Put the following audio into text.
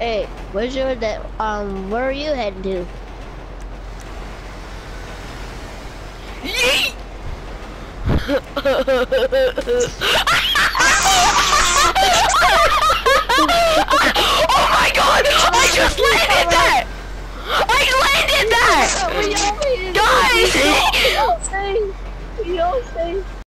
Hey, where's your that? Um, where are you heading to? Yeet! oh my god! I just landed that! I landed that! Guys! We all safe. We all safe.